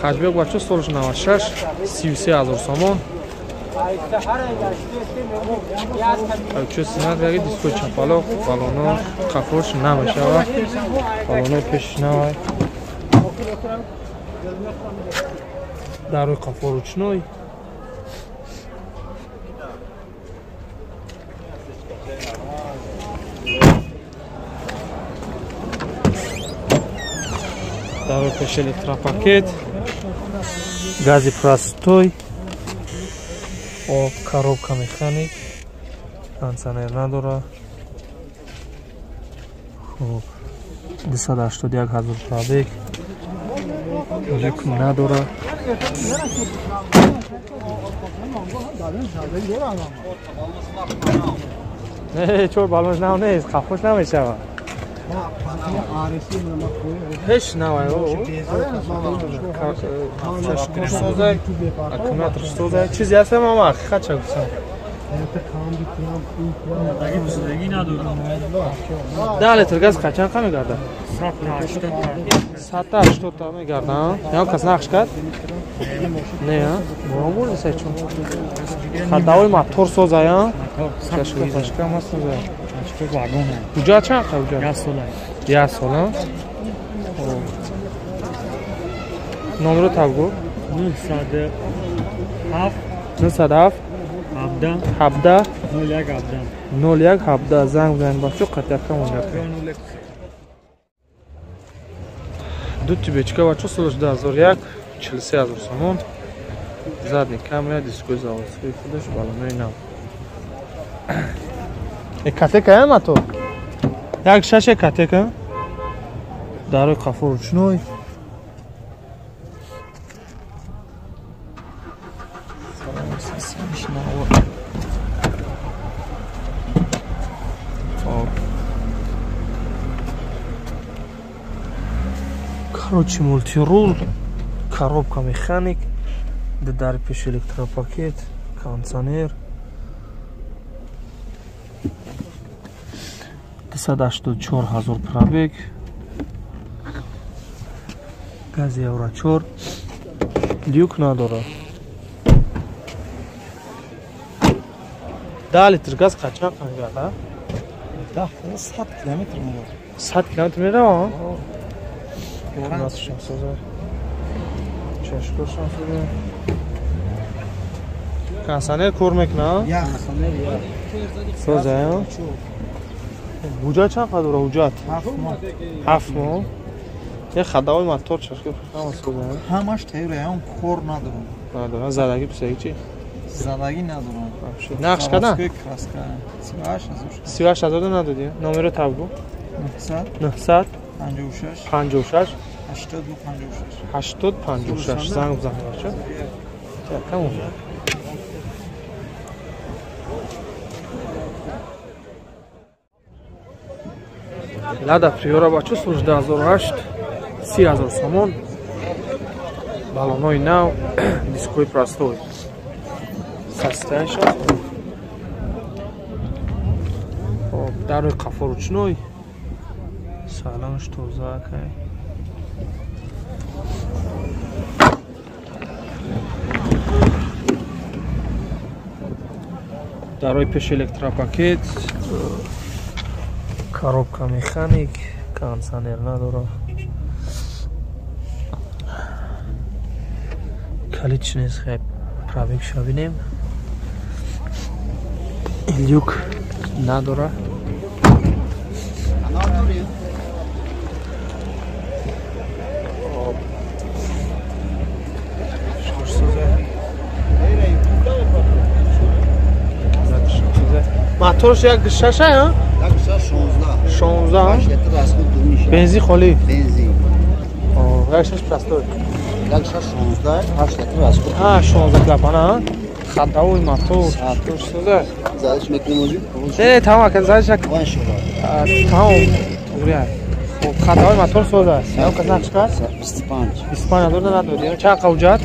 хаҷбек бачо солш 96 33 ҳазор сомон чӯ синатгаги дискои чапалоқ балоно қафош намешавад балонои пешиш навай. Дарои қафо ручной дарои пеш электропакет гази простой коробка механик кондиционер надора. 281 ҳазор пробег люк надора. Чор балонш нав нест? Хафош намешавад ҳеҷ навай аккумулятор созай чизе ҳастам ама ҳақиқат ча гуфтам да литр газ қачан қа мегардад сатта ҳаштодта мегардад ям кас нақш кард не борон бурдиса чун хаддавои мотор созая ҳуҷҷат чанд қа ҳуҷҷат як сола. Номеро табгу 907 17 01 17 занг бизанед бачо қатъяка монда ду тибечка бачо соли 2001 43 ҳазор сомон. Задни камера дискои заводскои худаш балонои нав катека ям ато як шаше катека? Дарои қафо ручной короче мультирул коробка механик дари пеш электропакет кондиционер 284 ҳазор пробег гази еврочор люк надорад. Да литр газ қачан қангада сад километр сад километр мерава консонер кор мекунад соза ҳуҷҷат чанд қадр дора ҳуҷҷат ҳафт моҳ е хадавои мотор чашки ҳамаш тайёраям кор надорам. Надорам. Задаги писаги чи задаги надорам. Нақш када сиҳашт ҳазорда надоди номеро табгу нҳсад панҷошаш ҳаштод панҷошаш занг бизан бачо лада приора бачо соли 2008 си ҳазор сомон балонои нав дискои простой. Састаша дарои қафо ручной салонш тозаакай дарои пеш электропакет коробка механик кондиционер надора калич нест хай пробегша бинем люк надора моторш як шаша Шонздаҳ? Бензин холӣ як шаш простой. Шонздаклапана хатавои мотор тамам. Хатавои мотор соза. Нақшкар биступанҷ ҳазор надоди чанд қавҷат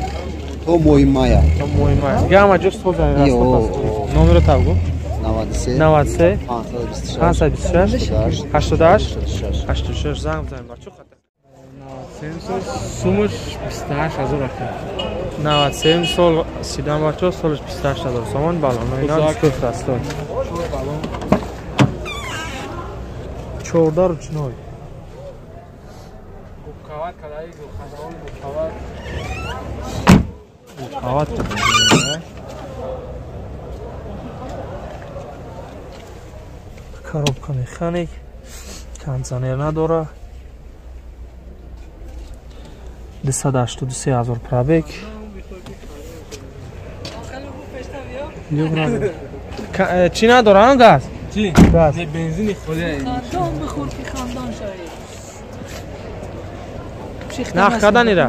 то моҳи мая то моҳи мая гама ҷо соза номеро табгу 93 526 88 86 занг бизанем бачо сумаш 28 ҳазор ака 97 сол сидан бачо солаш 28 ҳазор сомон балон ина Узак. дискус дастой чорда ручной қават коробка механик кондиционер надора. 283 ҳазор пробег чӣ надорам газ бензини холианах кардани ра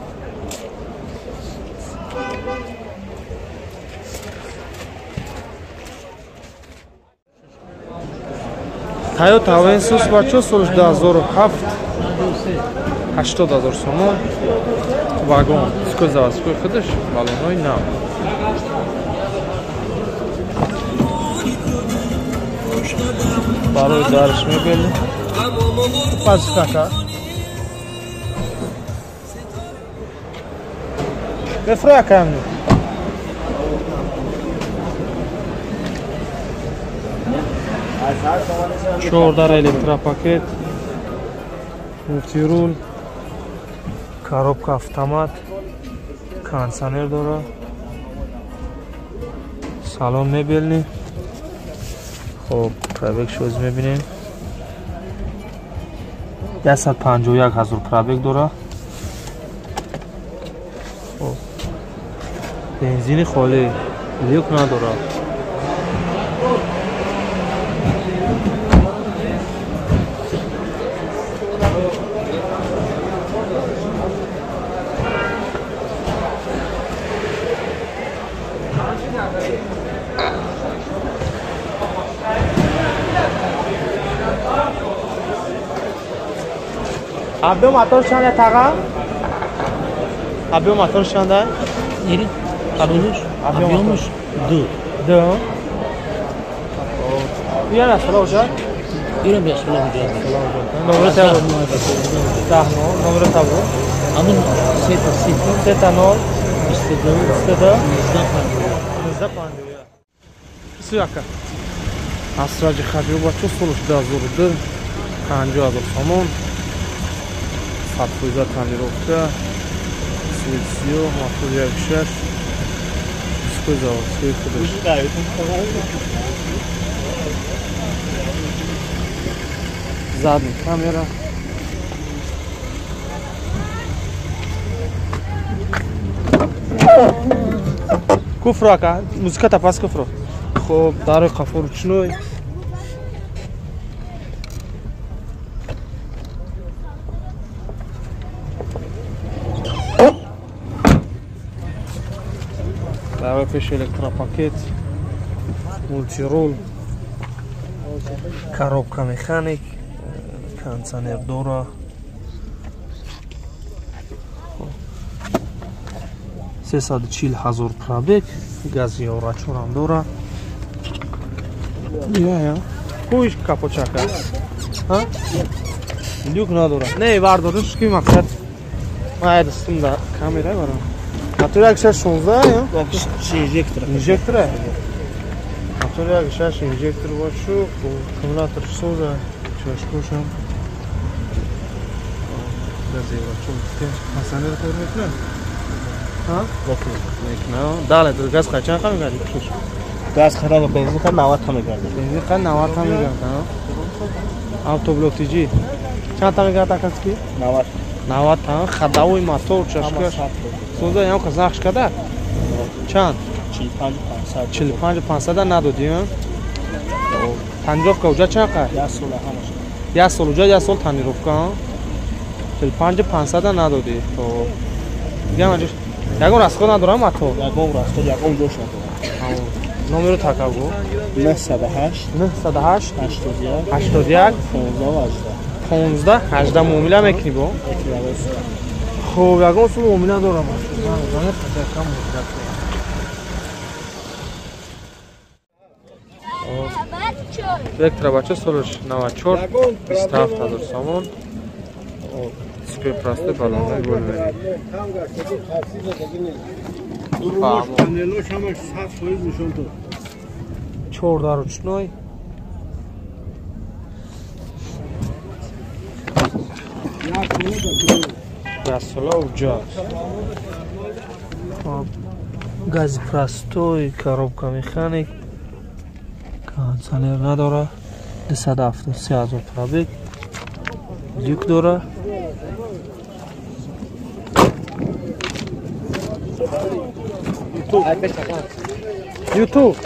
Toyota Avensis бачо солиш 2007 80 ҳазор сомон вагон скои заводской худаш баллонҳои нав. Барои дарш мебели. Пазкака бефроя камни чордар электропакет муфтирул коробка автомат кондиционер дора салон мебелни хоб пробегшо оз мебинем 151 ҳазор пробег дора Хоб. бензини холӣ люк надора объем моторшанда тағам объем моторшанда Или объем объемыш ду. да яна сала уже Göremiyor Resulullah Hoca. Numara tabu. Sahno, numara tabu. Anın seta, seta. Seta nol. İsteda. İsteda. Nizda pandurya. Nizda pandurya. Siyaka. Asracı Xabiyo Bakı sonuçda azırdı. Kanca adı somon. Satkuyda tanirovka. Silsiyo, mahfuz yakışar. Sıkı zavuz, sıkı kıdır. Sıkı kıdır. Задни камера куфро ака музиката пас куфро хуб дарои қафо ручной дарои пеш электропакет мултирол коробка механик э, кондиционер дора сесаду чил ҳазор пробег гази ёрачорам дора яя куиш капочака а люк надора не вардориш ки мақсад мая дастум да камера барам мотор як шаш 16 ё Инжектор. инжектор е мотор як шаш инжектор бошу аккумулятор соза чашкошам гази ёрачор масанер кор мекунам а мекунам дале газ қачан қа мегади кушиш газ харага бензин ка 90 та мегарда бензин қа 90 та мегард автоблок тиҷи чанд та мегард акаски 90 90 та хадавои мотор чашкаш соза ям ка захш када? Чанд? 45 500 45 500 надодим танировка уҷа чанд қа? Я сола ҳамаш. Як сол уҷа як сол танировка 45 500 надодӣ то Ягон ҷош. Ягон расход надорам ато. ягон растор ягон ҷош надорам Номеро такавгу. 908 908 81 81 15 15 18 муомила мекунӣ бо. Хуб, ягон сум муомила дорам. Занат такам муддат. Вектора бача солиш 94 27 ҳазор сомон. Супер простой балонда гол мери. Чорда ручной. Гаsolov ҷаз. Гази простой, коробка механик. Кондиционер надора. 273 ҳазор пробег. Люк дора. YouTube. YouTube.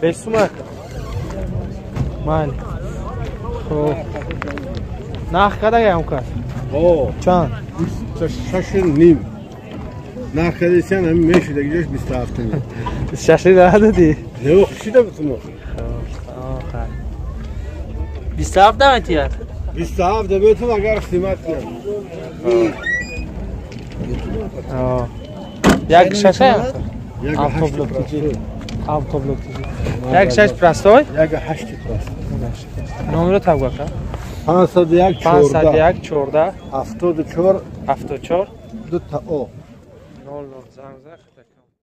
Besuma. Mali. Хуб. Нарх кадагам кад? О. Чанд? 6 ним. Нарх кадасан ҳам мешуда гижаш 27 ним. 6 нададӣ? Ё, шида бутмо. Хуб. 27 даватият. 27 بهتون اگر خدمت کنم یک شش یک هشت آب یک شش پرستوی یک هشت پرست. نمره تبگاه کن. 501 501 14 74 74 دو تا او. 00 زنگ